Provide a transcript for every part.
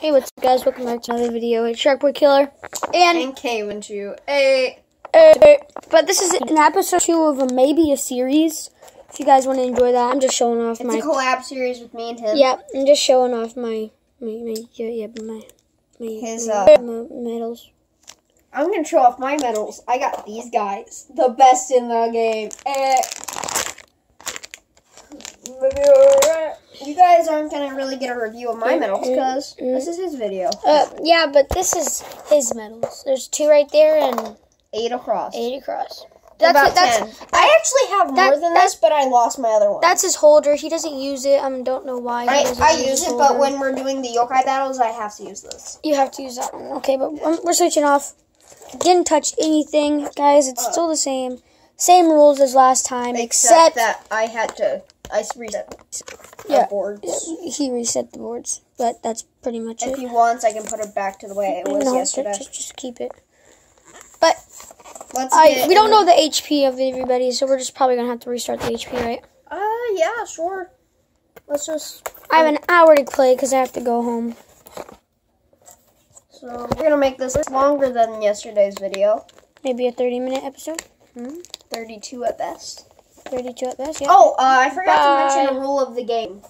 Hey, what's up, guys? Welcome back to another video. It's Shark Boy Killer, and And Kaymenchu. Hey, uh, but this is an episode two of a maybe a series. If you guys want to enjoy that, I'm just showing off it's my a collab series with me and him. yeah, I'm just showing off my my, my yeah, yeah my my, His, uh, my medals. I'm gonna show off my medals. I got these guys, the best in the game. Eh. You guys aren't gonna really get a review of my medals because this is his video. Uh, yeah, but this is his medals. There's two right there and Eight across. eight across. That's about that's ten. I actually have that- more than this, but I lost my other one. that's his holder. He doesn't use it. I don't know why. I, I use it, holder. but when we're doing the yokai battles, I have to use this. You have to use that one. Okay, but um, we're switching off. Didn't touch anything, guys. It's still the same. Same rules as last time, Except, except, that I had to. I reset Yeah. the boards. he reset the boards. But that's pretty much If it. If he wants, I can put it back to the way it was no, yesterday. Just, just keep it. But Let's I we don't know the HP of everybody, so we're just probably gonna have to restart the HP, right? Uh, yeah, sure. Let's just. I have an hour to play because I have to go home. So we're gonna make this longer than yesterday's video. Maybe a thirty minute episode. Hmm. Thirty-two at best. Two at best. Yeah. Oh, uh, I forgot to mention Bye. a rule of the game.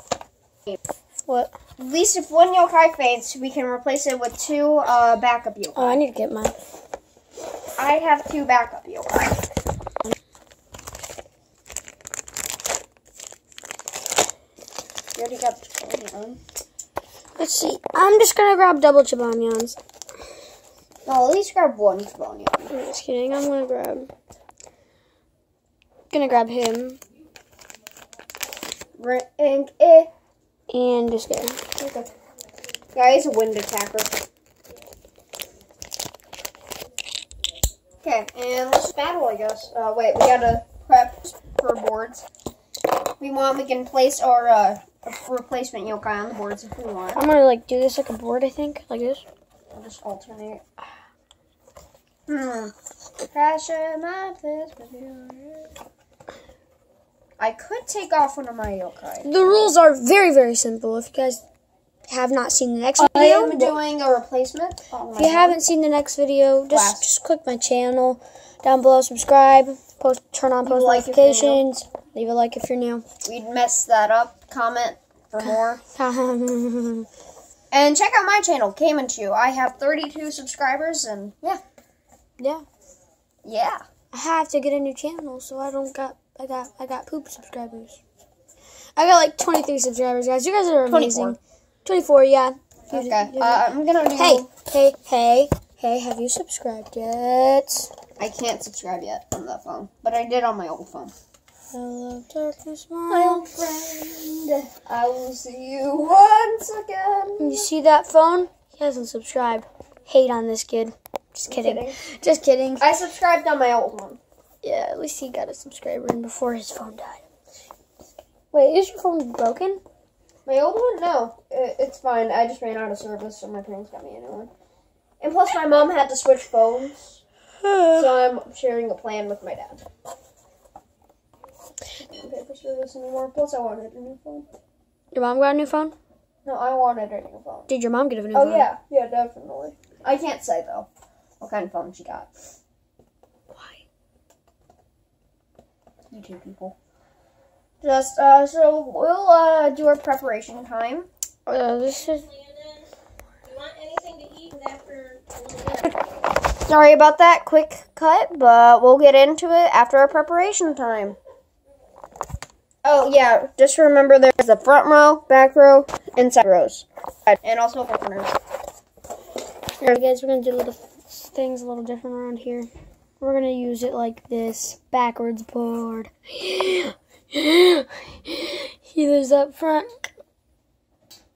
What? At least if one yokai faints, we can replace it with two uh, backup yokai. Oh, I need to get mine. I have two backup yokai. You already got the one. Let's see. I'm just gonna grab double Jibanyans. No, at least grab one Jibanyan. I'm just kidding. I'm gonna grab. Gonna grab him Rank eh. and just kidding. Okay. Yeah, he's a wind attacker. Okay, and let's battle, I guess. Uh, wait, we gotta prep for boards. If we want, we can place our uh, replacement yokai on the boards if we want. I'm gonna like do this like a board. I think like this. I'll just alternate. Hmm. Crash my place with you. I could take off one of my yokai. The rules are very very simple. If you guys have not seen the next I video, I am doing a replacement. if you haven't seen the next video, just Last. just click my channel down below. Subscribe. Post. Turn on post like if you're new. notifications. Leave a like if you're new. We'd mess that up. Comment for more. And check out my channel, Kaymenchu. I have 32 subscribers, and yeah. yeah, yeah. I have to get a new channel, so I don't got I got I got poop subscribers. I got like 23 subscribers, guys. You guys are amazing. 24, 24 yeah. Okay. you- Uh, I'm gonna do. hey, hey, hey, hey, have you subscribed yet? I can't subscribe yet on that phone, but I did on my old phone. Hello, darkness, My my old friend, I will see you once again. You see that phone? He hasn't subscribed. Hate on this kid. Just kidding. kidding. Just kidding. I subscribed on my old one. Yeah, at least he got a subscriber in before his phone died. Wait, is your phone broken? My old one? No, it, it's fine. I just ran out of service, so my parents got me a new one. And plus, my mom had to switch phones, so I'm sharing a plan with my dad. Don't pay for service anymore. Plus, I wanted a new phone. Your mom got a new phone? No, I wanted a new phone. Did your mom get a new Oh phone? Oh yeah, yeah, definitely. I can't say though what kind of phone she got. You two people. Just uh, so we'll uh do our preparation time. Uh, this is. You want anything to eat after a little bit? Sorry about that quick cut, but we'll get into it after our preparation time. Oh yeah, just remember there's the front row, back row, and side rows, and also corners. Alright, guys, we're gonna do little things a little different around here. We're gonna use it like this backwards board. Healers up front.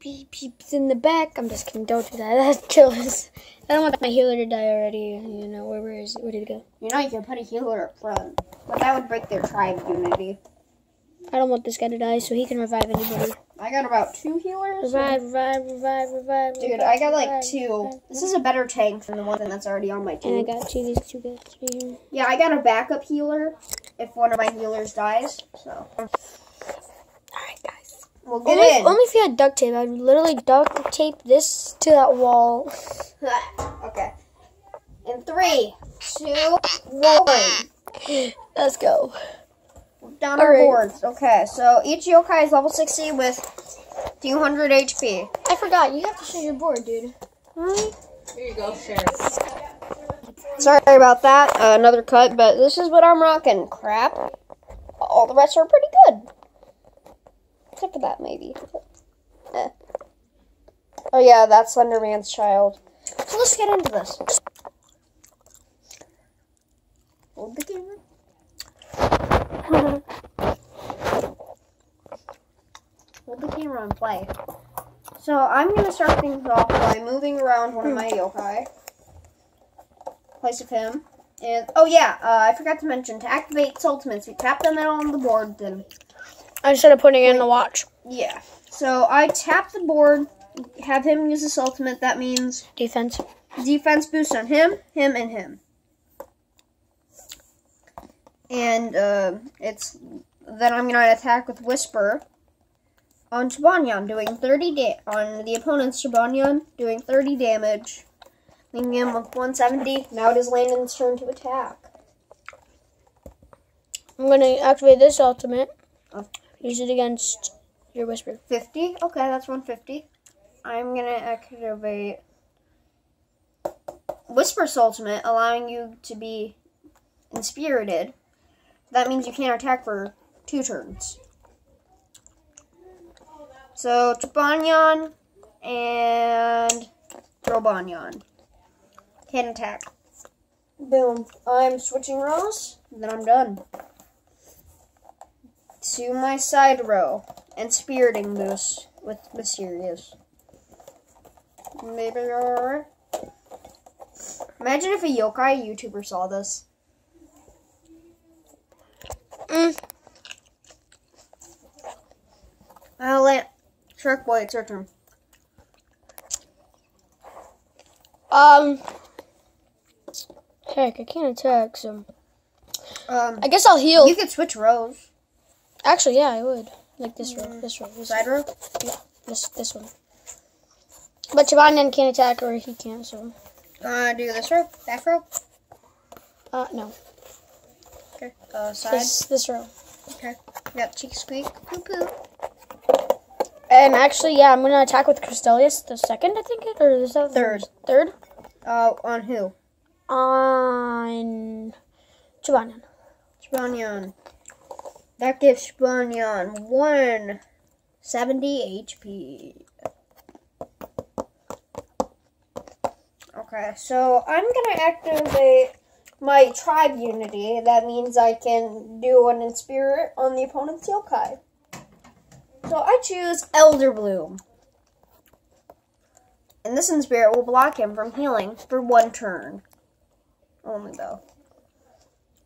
Beep beeps in the back. I'm just kidding. Don't do that. That kills. I don't want my healer to die already. You know where, where is it? Where did it go? You know you can put a healer up front, but that would break their tribe unity. I don't want this guy to die, so he can revive anybody. I got about two healers. Revive, revive, revive, revive. Dude, revive, I got like revive, two. revive. This is a better tank than the one that's already on my team. And I got two. These two guys right here. Yeah, I got a backup healer if one of my healers dies. So All right, guys. We'll get Only, in. only if you had duct tape. I'd literally duct tape this to that wall. okay. In three, two, one. Let's go. Down our Alright. boards. Okay, so each yokai is level 60 with 200 HP. I forgot. You have to show your board, dude. Here you go, Sharon. Sorry about that. Uh, another cut, but this is what I'm rocking. Crap. All the rest are pretty good. Except for that, maybe. Eh. Oh, yeah, that's Slenderman's child. So let's get into this. Hold the camera. Hold the camera and play. So I'm going to start things off by moving around one of my yokai. Place of him. And, oh yeah, uh, I forgot to mention, to activate ultimates, you tap them on the board, then Instead of putting it in the watch. yeah. So I tap the board, have him use this ultimate. That means Defense. defense boost on him, him, and him. And uh, it's then I'm gonna attack with Whisper on Jibanyan, doing 30 da- on the opponent's Jibanyan, doing 30 damage, leaving him with 170. Now it is Landon's turn to attack. I'm gonna activate this ultimate. Oh. Use it against your whisper. 50. Okay, that's 150. I'm gonna activate Whisper's ultimate, allowing you to be inspirited. That means you can't attack for two turns. So Jibanyan and Drobanyan can attack. Boom. I'm switching rows, then I'm done. To my side row and spiriting boost with Mysterious. Maybe you're. Imagine if a yokai YouTuber saw this. Mm. I'll let Shark Boy, it's your turn. Um. Heck, I can't attack, so Um, I guess I'll heal. you could switch rows. Actually, yeah, I would. Like this row, this row, this Side row? Yeah, this this one. But Jibanyan can't attack, or he can't. So, Uh, do this row? Back row? uh, no, Okay. Uh, side? this this row. Okay. Yep, Cheeksqueek. Poo poo. And actually, yeah, I'm gonna attack with Castelius the second, I think it, or is that the Third. Third Uh, on who? on Jibanyan. Spanyan. That gives Spanyan 170 HP. Okay, so I'm gonna activate my tribe unity. That means I can do an Inspirit on the opponent's yokai. So I choose Elder Bloom. And this Inspirit will block him from healing for one turn. Only though.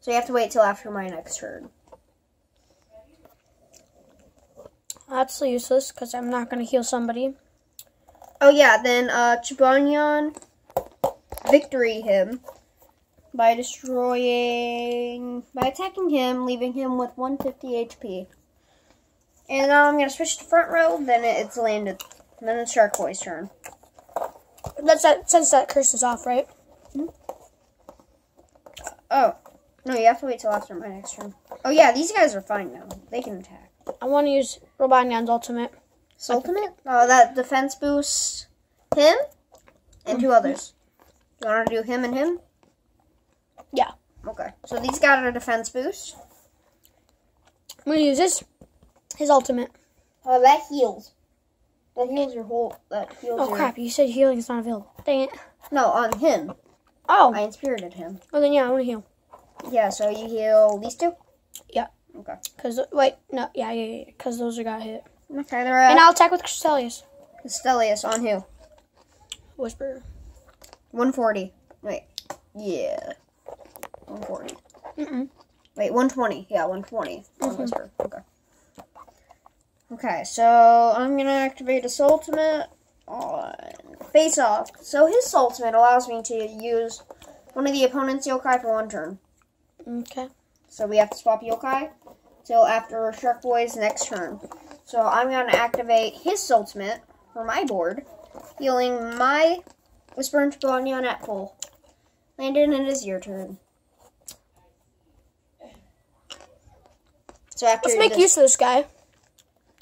So you have to wait till after my next turn. That's useless because I'm not gonna heal somebody. Oh yeah, then uh Jibanyan victory him by destroying by attacking him, leaving him with 150 HP. And now I'm gonna switch to front row, then it's landed. And then it's Shark Boy's turn. That's that since that curse is off, right? Hmm? Oh. No, you have to wait till after my next turn. Oh yeah, these guys are fine now. They can attack. I want to use Robonyan's ultimate. Ultimate? Oh, that defense boosts him and two others. You want to do him and him? Yeah. Okay. So these got a defense boost. I'm gonna use this. His ultimate. Oh, that heals. That heals your whole. That heals Oh your. crap! You said healing is not available. Dang it. No, on him. Oh. I inspirited him. Oh then yeah, I want to heal. Yeah. So you heal these two. Yeah. Okay. Cause wait, no, yeah, yeah, yeah. Cause those are got hit. Okay. They're And I'll attack with Castelius. Castelius on who? Whisper. 140. Wait. Yeah. 140. Mm-mm. Wait, 120. Yeah, 120. on Mhm. Whisper. Okay. Okay, so I'm gonna activate his ultimate on face off. So his ultimate allows me to use one of the opponent's yokai for one turn. Okay. So we have to swap yokai till after Shark Boy's next turn. So I'm gonna activate his ultimate for my board, healing my Whisper into Banyan at full. Landon, it is your turn. So after Let's make this, use of this guy.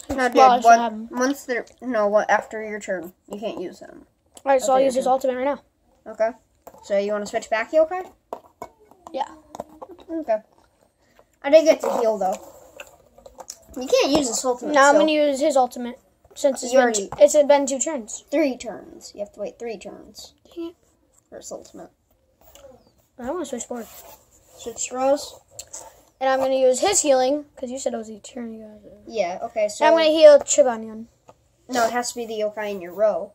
no, dude, well, I should what, have him. once they're no, what after your turn, you can't use them. Alright, so I'll use his ultimate right now. Okay. So you want to switch back, Yokai? Yeah. Okay. I did get to heal though. You can't use this ultimate. Now I'm gonna use his ultimate since it's You been, already- it's been two turns. three turns. You have to wait three turns Dang it. for his ultimate. I want to switch boards. Switch rows. And I'm gonna use his healing because you said it was a turn. you. Yeah. Okay. So I'm gonna heal Jibanyan. no, it has to be the yokai in your row.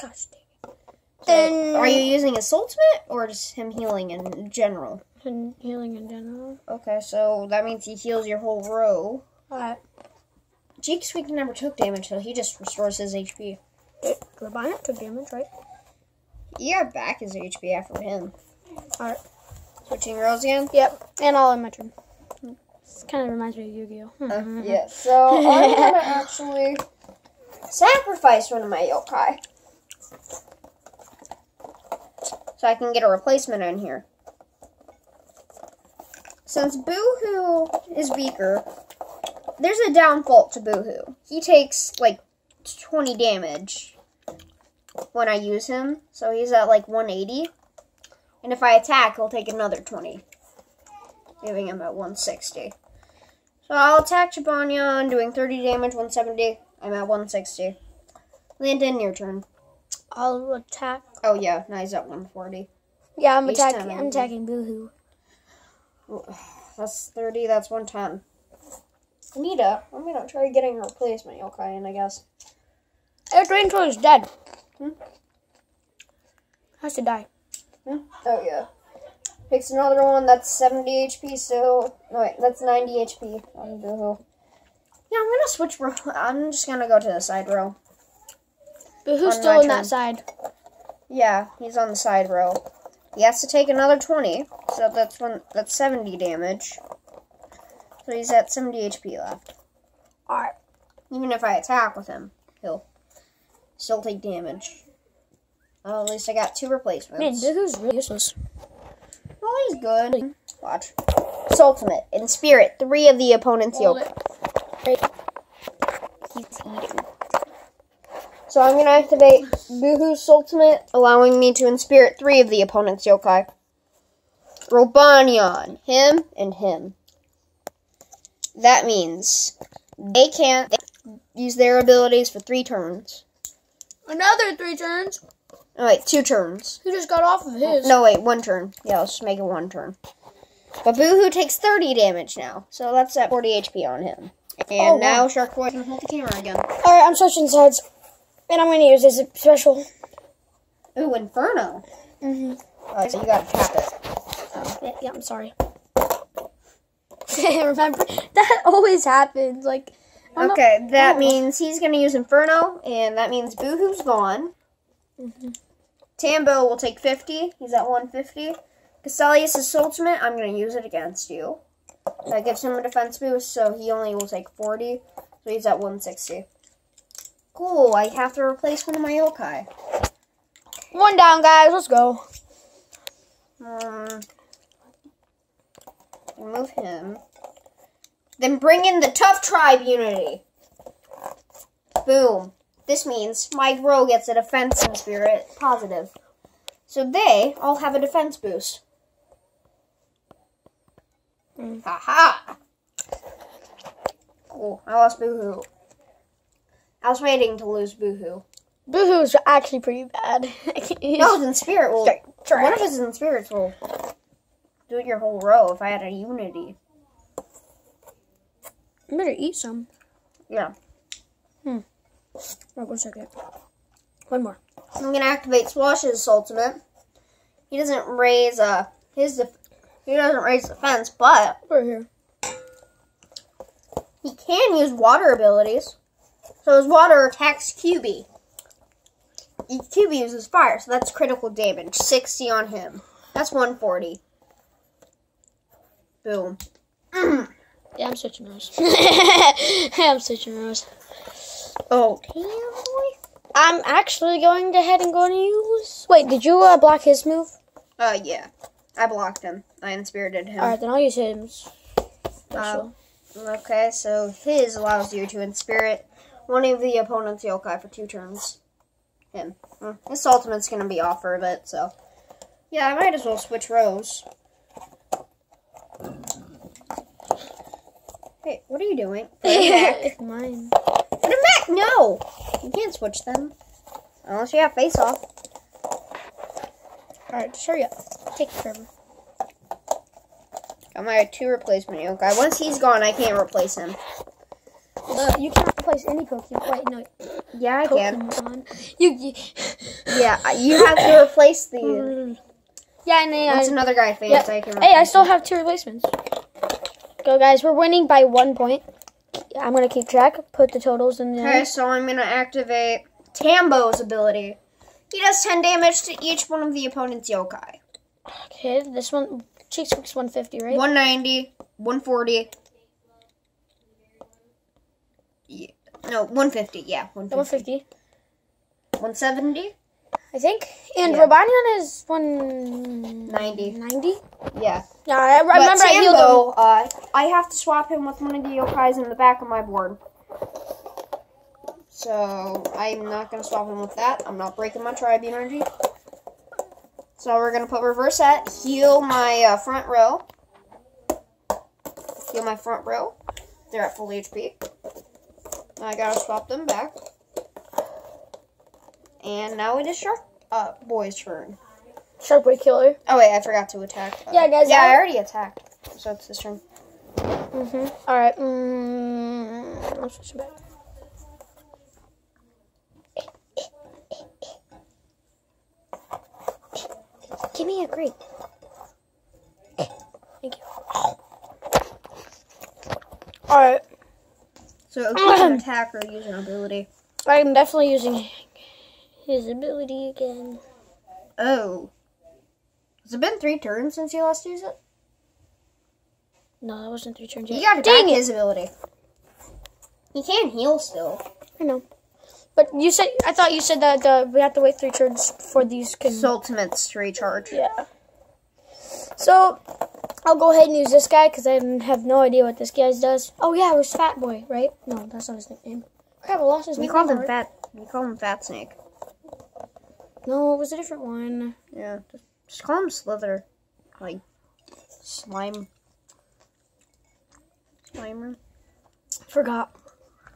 Gosh dang So, Then- are you using his ultimate or just him healing in general? it. And healing in general. Okay, so that means he heals your whole row. Alright. Cheeksqueek never took damage, so he just restores his HP. Jibanyan took damage, right? He got back his HP after him. Alright. Switching rows again. Yep. And all in my turn. This kind of reminds me of Yu-Gi-Oh. Uh, yeah, so I'm gonna actually sacrifice one of my yokai. So I can get a replacement in here. Since Boohoo is weaker, there's a downfall to Boohoo. He takes like 20 damage when I use him, so he's at like 180. And if I attack, he'll take another 20, giving him at 160. I'll attack Jibanyan, doing 30 damage, 170. I'm at 160. Landon, your turn. I'll attack. Oh yeah, now he's at 140. Yeah, I'm Each attacking. I'm attacking Boohoo. That's 30, that's 110. Anita, I'm gonna try getting a replacement yokai in, I guess. Air Drain Troll is dead. Hmm? Has to die. Hmm? Oh yeah. Picks another one that's 70 HP, so. No, wait, that's 90 HP on Boohoo. Yeah, I'm gonna switch row. I'm just gonna go to the side row. Boohoo's On still my in that side. Yeah, he's on the side row. He has to take another 20, so that's one that's 70 damage. So he's at 70 HP left. Alright. Even if I attack with him, he'll still take damage. Well, at least I got two Man, replacements. Boohoo's really useless. He's good. Watch. His ultimate. In spirit, three of the opponent's Hold yoke. He's eating. So I'm gonna activate Boohoo's ultimate, allowing me to inspirit three of the opponent's yokai. Robonyan, him, and him. That means they can't use their abilities for three turns. Another three turns. Oh wait, two turns. Who just got off of his? No wait, one turn. Yeah, let's make it one turn. But Boohoo takes 30 damage now, so that's at 40 HP on him. And Oh, wow. now Shark Boy can hold the camera again. Alright, I'm switching sides. And I'm gonna use this special. Ooh, Inferno. Mm-hmm. Oh, so you gotta tap it. Yeah, yeah, I'm sorry. Remember, that always happens. Like, I'm not- Okay, that oh. means he's gonna use Inferno, and that means Boohoo's gone. Mhm. Tambo will take 50. He's at 150. Castelius' ultimate, I'm gonna use it against you. That gives him a defense boost, so he only will take 40. So he's at 160. Cool, I have to replace one of my yokai. one down, guys. Let's go. Um, remove him. Then bring in the tough tribe unity. Boom. This means my row gets a defense in spirit positive. So they all have a defense boost. Mm. Haha. Cool. I lost Boohoo. I was waiting to lose Boohoo. Boohoo's actually pretty bad. No, it's in spirit. Trash. One of us is in spirits will do it your whole row if I had a unity. You better eat some. Yeah. Oh, one second. One more. I'm gonna activate Swosh's ultimate. He doesn't raise uh his def- he doesn't raise defense, but here. he can use water abilities. So his water attacks Kyubi. E- Kyubi uses fire, so that's critical damage. 60 on him. That's 140. Boom. Yeah, I'm switching rows. I'm switching rows. Oh, boy. I'm actually going to head and going to use. Wait, did you uh, block his move? Uh, yeah. I blocked him. I inspirited him. All right, then I'll use his. Uh, okay, so his allows you to inspirit one of the opponent's yokai for two turns. Him. Hmm, His ultimate's gonna be off for a bit, so. Yeah, I might as well switch rows. Hey, what are you doing? Put him back. mine. Put him back! No! You can't switch them. Unless you have face off. All right, just hurry up. Take forever. Got my two replacement yokai. Once he's gone, I can't replace him. Uh, you can't replace any Pokemon. Wait, no. Yeah, I can. You, you Yeah, you have to replace the. Yeah, and then Once I, another guy faints, yeah. I can. Hey, I still him. have two replacements. Go, guys. We're winning by one point. I'm gonna keep track. Put the totals in there. Okay, so I'm gonna activate Tambo's ability. He does 10 damage to each one of the opponent's yokai. Okay, this one, Cheeksqueek's 150, right? 190, 140. Yeah. No, 150, yeah, 150. 150, 170? I think. And Yeah. Robonyan is 190. 90. Yeah. Yeah, I, I But remember I healed him. Uh, I have to swap him with one of the yokais in the back of my board. So, I'm not going to swap him with that. I'm not breaking my tribe energy. So, we're going to put reverse at, heal my uh, front row. Heal my front row. They're at full HP. I gotta swap them back. And now it is Shark uh, Boy's turn. Shark Boy Killer. Oh, wait, I forgot to attack. Uh, Yeah, guys, Yeah, I- I already attacked. So, it's this turn. Mm-hmm. All right. Mm, let's switch it back. Give me a grape. Thank you. All right. So if you attack or use an ability. I'm definitely using his ability again. Oh. Has it been three turns since you last used it? No, that wasn't three turns You yet. gotta Dang it! his ability. He can heal still. I know. But you said I thought you said that uh, we have to wait three turns for these can. His ultimates to recharge. Yeah. So, I'll go ahead and use this guy because I have no idea what this guy does. Oh yeah, it was Fat Boy, right? No, that's not his nickname. Crap, I lost his We called him. Fat. We call him Fat Snake. No, it was a different one. Yeah. Just, just call him Slither. Like slime. Slimer. Forgot.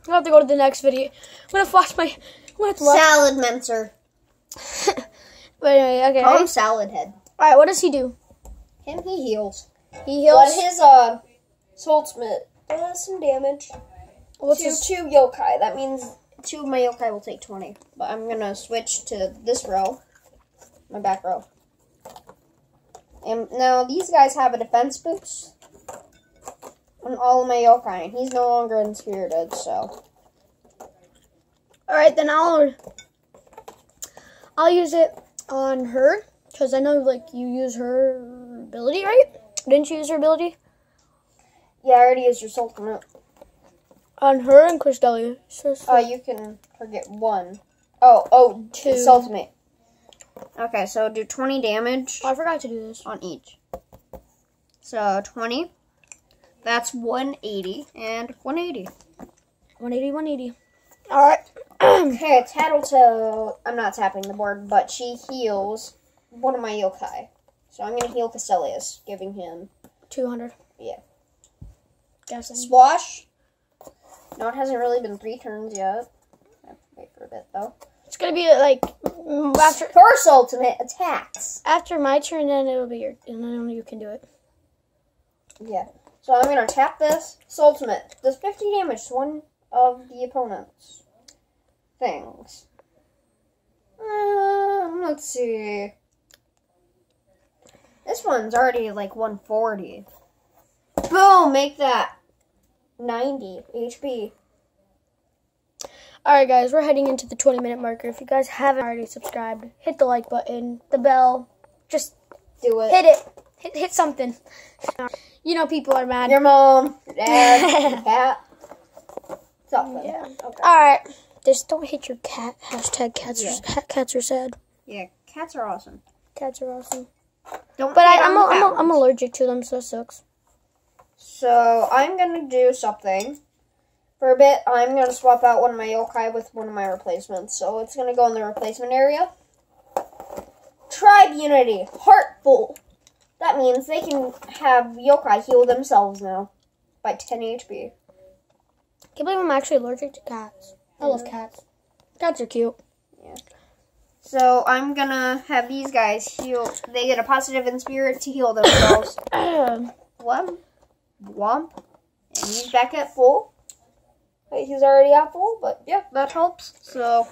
I'll have to go to the next video. I'm gonna flash my. I'm gonna have to watch. Salad Mentor. But anyway, okay. Call him Salad Head. Alright, what does he do? Him, he heals. He But heals. his uh, his ultimate does some damage What's to his? two yokai. That means Two of my yokai will take 20. But I'm gonna switch to this row. My back row. And now these guys have a defense boost on all of my yokai, and he's no longer inspirited, so. All right, then I'll. I'll use it on her because I know like you use her ability, right? Didn't you use her ability Yeah, I already used your ultimate. On her and Crisdelia? So, so- Uh, you can forget one. Oh, oh, Two. it's ultimate. Okay, so do 20 damage Oh, I forgot to do this. on each. So 20. That's 180 and 180. 180, 180. All right. Okay, Tattletell. I'm not tapping the board, but she heals one of my yokai. So I'm gonna heal Castelius, giving him 200. Yeah. Guessing. Swosh. No, it hasn't really been three turns yet. I have to wait for a bit though. It's gonna be like mm, after First ultimate attacks. after my turn, then it'll be your, and then you can do it. Yeah. So I'm gonna tap this. This ultimate does 50 damage to one of the opponent's things. Um, let's see. This one's already like 140. Boom! Make that 90 HP. All right, guys, we're heading into the 20 minute marker. If you guys haven't already subscribed, hit the like button, the bell, just Do it. hit it, hit hit something. You know, people are mad. Your mom, your dad, your cat. Something. Yeah. Okay. All right. Just don't hit your cat. Hashtag cats. Yeah. Are, cats are sad. Yeah, cats are awesome. Cats are awesome. Don't But I, I'm, I'm, I'm allergic to them, so it sucks. So I'm gonna do something. For a bit, I'm gonna swap out one of my yokai with one of my replacements. So it's gonna go in the replacement area. Tribe Unity, Heartful. That means they can have yokai heal themselves now by 10 HP. I Can't believe I'm actually allergic to cats. I love mm-hmm. cats. Cats are cute. Yeah. So I'm gonna have these guys heal. They get a positive in spirit to heal themselves. Whomp, whomp, and he's back at full. Wait, he's already at full, but yeah, that helps. So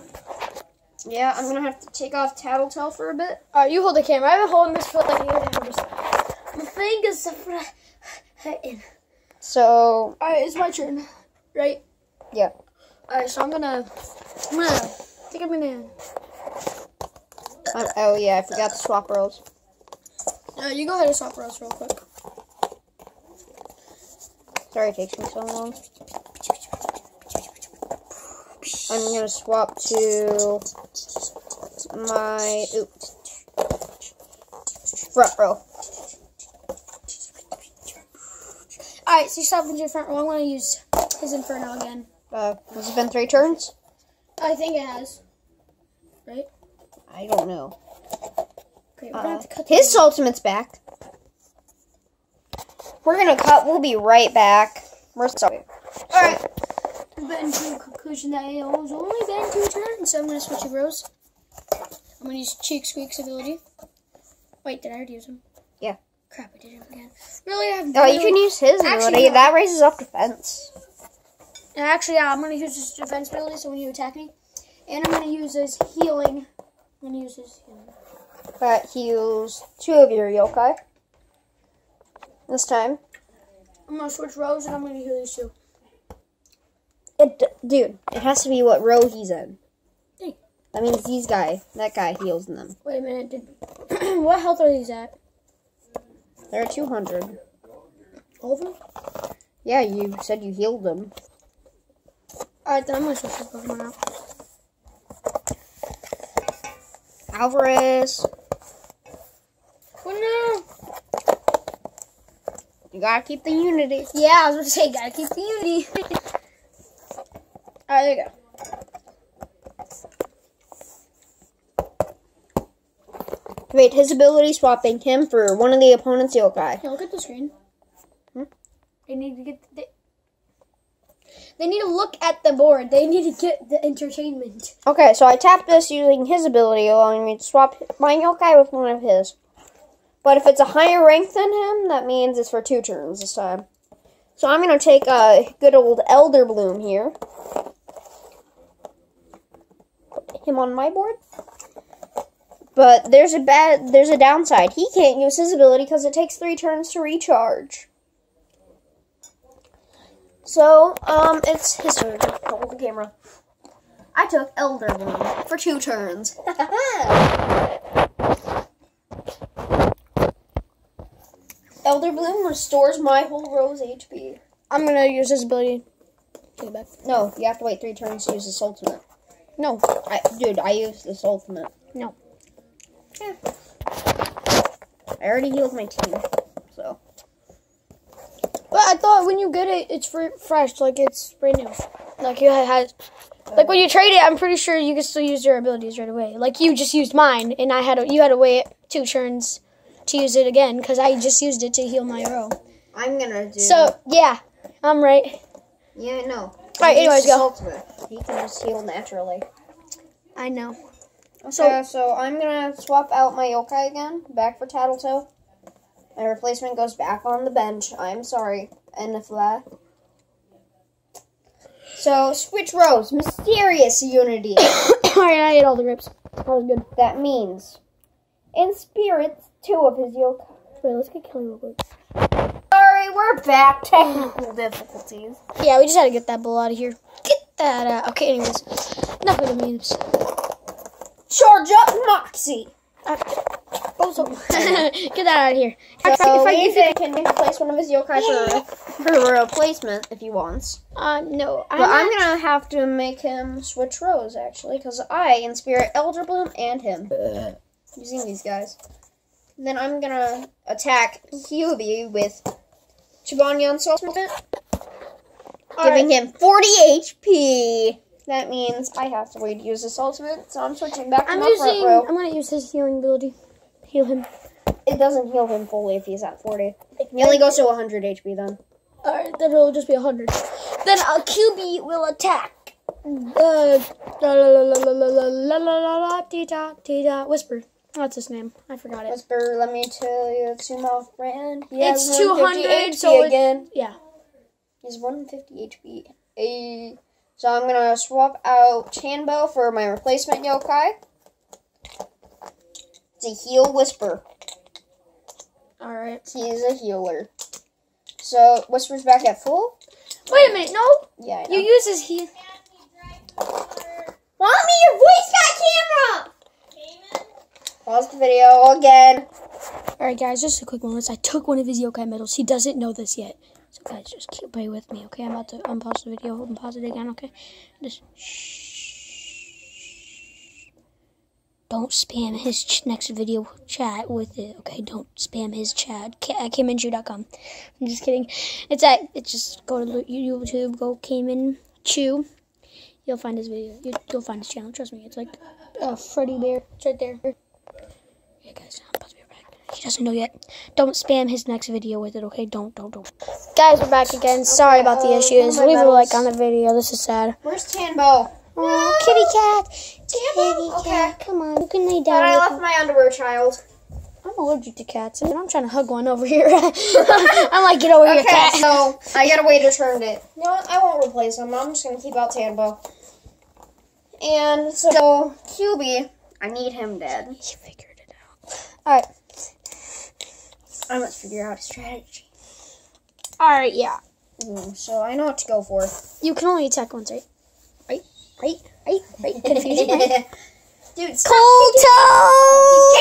yeah, I'm gonna have to take off Tattletell for a bit. Alright, you hold the camera. I've been holding this for like eight hours. My fingers are hurting. So Alright, it's my turn. Right? Yeah. Alright, so I'm gonna. I'm gonna. I think I'm gonna. uh, oh yeah, I forgot to swap roles. Uh, you go ahead and swap roles real quick. Sorry, it takes me so long. I'm gonna swap to my oops front row. Alright, so you stop into your front row. I'm gonna use his Inferno again. Uh, has it been three turns? I think it has. Right? I don't know. Okay, we're gonna Uh, have to cut his ultimate's back. We're gonna cut. We'll be right back. We're sorry. Alright. We've been to a conclusion that it has only been two turns, so I'm gonna switch to Rose. I'm gonna use Cheeksqueek's ability. Wait, did I already use him? Yeah. Crap, I did him again. Really, I have Oh, you can use his Actually, ability. That raises up defense. Actually, yeah, I'm gonna use his defense ability, so when you attack me, and I'm gonna use his healing. I'm gonna use his healing. That heals two of your yokai. This time. I'm gonna switch rows and I'm gonna heal these two. It, dude, it has to be what row he's in. That means these guy, that guy heals them. Wait a minute, did what health are these at? They're at 200. All of them? Yeah, you said you healed them. Alright, then I'm gonna switch this Pokemon out. Alvarez, Oh you gotta keep the unity. Yeah, I was gonna say, gotta keep the unity. Alright, there you go. Wait, his ability swapping him for one of the opponent's yokai. Hey, look at the screen. Hmm? They need to get. They, they need to look at the board. They need to get the entertainment. Okay, so I tapped this using his ability, allowing me to swap my yokai with one of his. But if it's a higher rank than him, that means it's for two turns this time. So I'm gonna take a good old Elder Bloom here. Put him on my board. But there's a bad, there's a downside. He can't use his ability because it takes three turns to recharge. So, um, it's his turn. Hold the camera. I took Elder Bloom for two turns. Elder Bloom restores my whole row's HP. I'm gonna use this ability. Take it back. No, you have to wait three turns to use this ultimate. No, I, dude, I used this ultimate. no. Yeah. I already healed my team, so. But I thought when you get it, it's fr- fresh, like it's brand new. Like you had, like when you trade it, I'm pretty sure you can still use your abilities right away. Like you just used mine, and I had to, you had to wait two turns to use it again because I just used it to heal my row. I'm gonna do. So yeah, I'm right. Yeah, no. Alright, anyways, Use his go. Ultimate. He can just heal naturally. I know. So, so I'm gonna swap out my yokai again, back for Tattletell. My replacement goes back on the bench. I'm sorry, and if that. So switch rows, mysterious unity. Alright, I ate all the rips. That was good. that means, in spirits, two of his yokai. Wait, let's get killing real quick. Sorry, we're back. Technical difficulties. Yeah, we just had to get that bull out of here. Get that out. Okay, anyways, enough of the memes. Charge up, Moxie. Uh, get that out of here. If I- So if I- if Ethan can replace one of his yokai for, for a replacement if he wants. Uh, no. But I'm gonna have to make him switch rows actually, because I inspirit Elder Bloom and him using these guys. Then I'm gonna attack Hubie with Jibanyan's ultimate, giving him 40 HP. That means I have to wait to use this ultimate, so I'm switching back to I'm my front using. row. I'm gonna use his healing ability. Heal him. It doesn't heal him fully if he's at 40. He only goes to 100 HP then. Alright, then it'll just be hundred. Then a Kyubi will attack. Uh, la la la la la la la la la la dee da. Whisper. What's his name? I forgot it. Whisper, let me tell you, it's my friend. He It's 200, HP so it- again. Yeah. He's 150 HP. So I'm gonna swap out Chanbo for my replacement yokai. It's a heal whisper. Alright. He is a healer. So whisper's back at full. Wait a minute. No. Yeah, I know. You use his heal. Mommy, your voice got camera. Pause the video again. Alright, guys, just a quick moment. I took one of his yokai medals. He doesn't know this yet. So, guys, just keep play with me, okay? I'm about to unpause the video and pause it again, okay? Just shh. Don't spam his next video chat with it, okay? Don't spam his chat. At Kaymenchu.com. I'm just kidding. It's at, it's just go to YouTube, go Cayman. You'll find his video. You, you'll find his channel. Trust me. It's like uh, Freddy Bear. It's right there. Yeah, guys, I'm about to be back. He doesn't know yet. Don't spam his next video with it, okay? Don't, don't, don't. Guys, we're back again. Sorry about the uh, issues. Leave a like on the video. This is sad. Where's Tanbo? Oh, kitty cat. Kitty Okay. cat. Come on. You can lay But I left my underwear, child. I'm allergic to cats, and I'm trying to hug one over here. I'm like, get over here, Okay, cat. so I gotta wait to turn it. You know what? I won't replace him. I'm just gonna keep out Tanbo. And so Kyubi, I need him dead. You figured it out. All right. I must figure out a strategy. All right, yeah. Mm, so I know what to go for. You can only attack once, right? Right, right, right, right. Confusing, right? Dude, stop. Cold toes.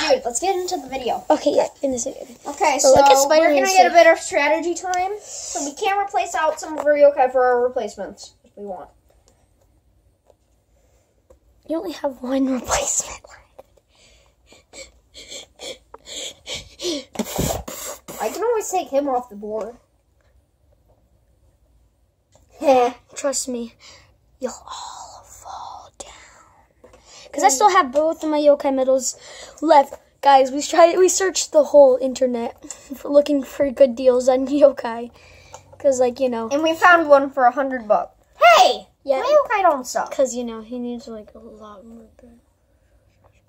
Dude, let's get into the video. Okay, yeah, in this video. Okay, So so we're gonna get a bit of strategy time. So we can't replace out some of our yokai for our replacements if we want. You only have one replacement I can always take him off the board. Heh. Trust me, you'll all fall down. Cause I still have both of my yokai medals left. Guys, we tried. We searched the whole internet for looking for good deals on yokai. Cause like you know, And we found one for a hundred bucks. Hey! yeah. My yokai don't suck. Cause you know he needs like a lot more. Good.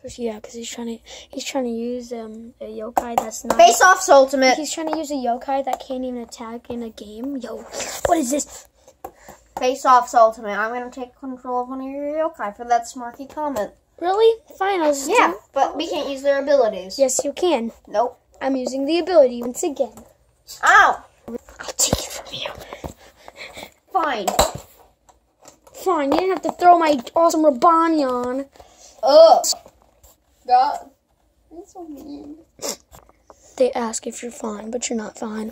Cause yeah, cause he's trying to he's trying to use um a yokai that's not. Face off's ultimate. He's trying to use a yokai that can't even attack in a game. Yo, what is this? Face off's ultimate. I'm gonna take control of one of your yokai for that smarky comment. Really? Fine, I'll just Yeah, but we can't use their abilities. Yes, you can. Nope. I'm using the ability once again. Ow! I'll take it from you. Fine. Fine, you didn't have to throw my awesome Rabani on. Ugh. God. That's so mean. They ask if you're fine, but you're not fine.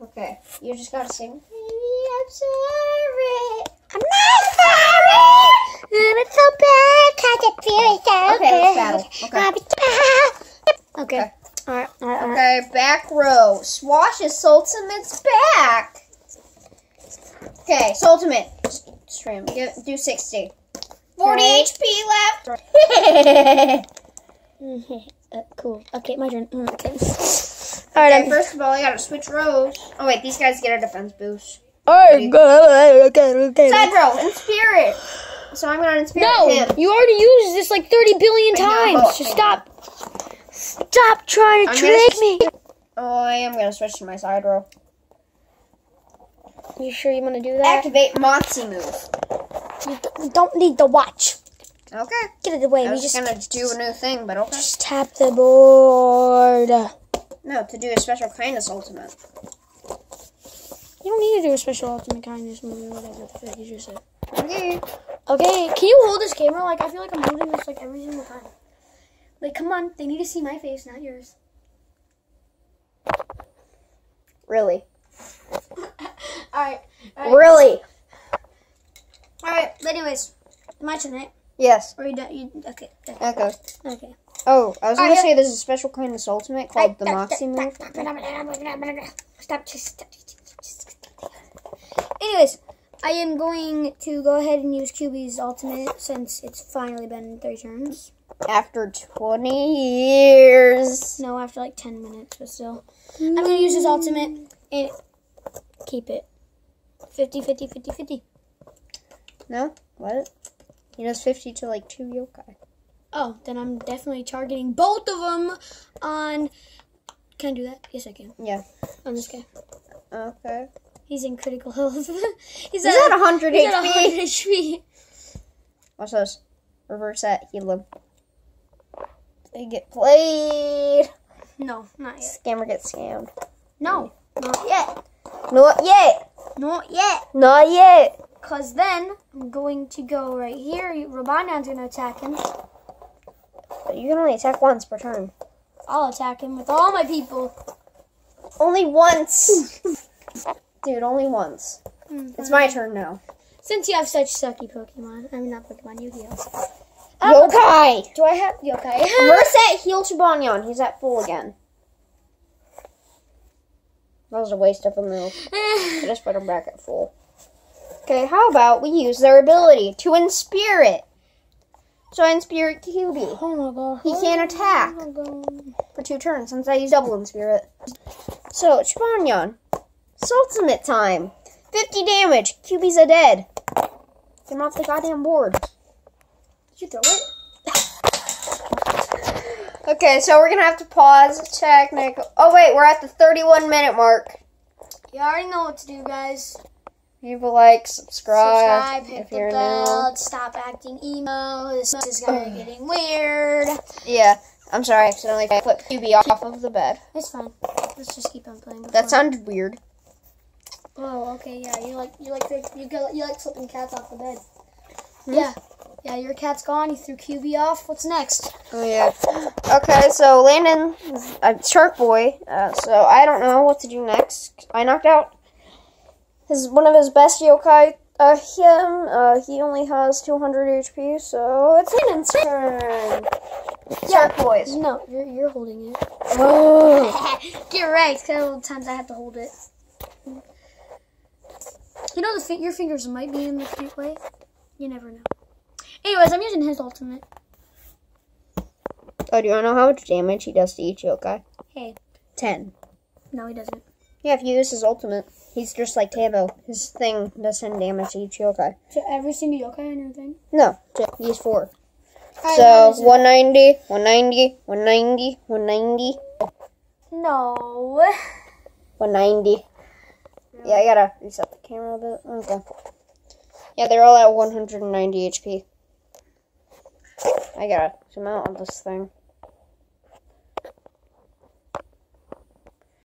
Okay, you just gotta sing. Baby, I'm sorry. I'm not sorry. And it's so bad because it feels so Okay, let's battle. Okay. Okay. Okay. Alright, alright, alright. Okay, back row. Swosh is Soultimate's back. Okay, Sultimate. Stream. Do 60. 40 Okay. HP left. Uh, cool. Okay, my turn. Mm, Okay. Alright, okay, first of all, I gotta switch rows. Oh, wait, these guys get a defense boost. Alright, go. Okay, okay. Side row, in spirit. So I'm gonna inspirit No, him. you already used this like 30 billion I know. times. Just stop. Stop trying to I'm trick me. Oh, I am gonna switch to my side row. You sure you want to do that? Activate Moxie move. D- we don't need the watch. Okay. Get it away. I We just gonna do a new thing, but okay. just tap the board. No, to do a special kindness ultimate. You don't need to do a special ultimate kindness movie or whatever the fuck you just said. Okay. Okay, can you hold this camera? Like I feel like I'm holding this like every single time. Like, come on, they need to see my face, not yours. Really? All right, Really? All right. But anyways, turn, right? Yes. Or you done? You okay? Okay. Okay. okay. Oh, I was gonna say there's a special kind of ultimate called the Moxie move. Stop. Just stop. Anyways, I am going to go ahead and use Kyubi's ultimate since it's finally been three turns. After 20 years. No, after like 10 minutes, but still. I'm going to use his ultimate and keep it. 50, 50, 50, 50. No? What? He does 50 to like two yokai. Oh, then I'm definitely targeting both of them on. Can I do that? Yes, I can. Yeah. On this guy. Okay. He's in critical health. he's, He's at 100 he's at HP. 100 HP. Watch this. Reverse that. Heal him. They get played. No, not yet. Scammer gets scammed. No, not yet. Not yet. Not yet. Not yet. Because then I'm going to go right here. Robonyan's going to attack him. But you can only attack once per turn. I'll attack him with all my people. Only once. Dude, only once. Mm, it's my turn now. Since you have such sucky Pokemon. I mean, not Pokemon, Yu-Gi-Oh! Yokai! Oh, Do I have yokai? Reverse that heal Jibanyan. He's at full again. That was a waste of a move. I just put him back at full. Okay, how about we use their ability to Inspirit? So I Inspirit Kyubi oh my god. He can't attack. Oh for two turns since I used double Inspirit. So, Jibanyan. It's ultimate time. 50 damage. Kyubi's a dead. Get him off the goddamn board. Did you throw it? Okay, so we're gonna have to pause. Technical. Oh wait, we're at the 31 minute mark. You already know what to do, guys. Leave a like, subscribe, Subscribe, hit if the you're bell, stop acting emo. This is getting weird. Yeah, I'm sorry, I accidentally put Kyubi off of the bed. It's fine. Let's just keep on playing. That sounded weird. Oh, okay, yeah. You like you like you go you like flipping cats off the bed. Yeah, yeah. Your cat's gone. You threw Kyubi off. What's next? Oh yeah. Okay, so Landon, uh, Shark Boy. Uh, so I don't know what to do next. I knocked out his one of his best yokai. Uh, him. Uh, he only has 200 HP, so it's Landon's turn. Shark Boys. No, you're you're holding it. Oh. Get right. Because all the times I have to hold it. You know the your fingers might be in the right way. You never know. Anyways, I'm using his ultimate. Oh, do you want to know how much damage he does to each yokai? Hey. 10. No, he doesn't. Yeah, if you use his ultimate, he's just like Tabo. His thing does 10 damage to each yokai. To every single yokai and everything. No, to, he's 4. Alright, So, what is 190, 190, 190, 190, No. 190. Yeah, I gotta reset the camera a bit. Okay. Yeah, they're all at 190 HP. I gotta zoom out on this thing.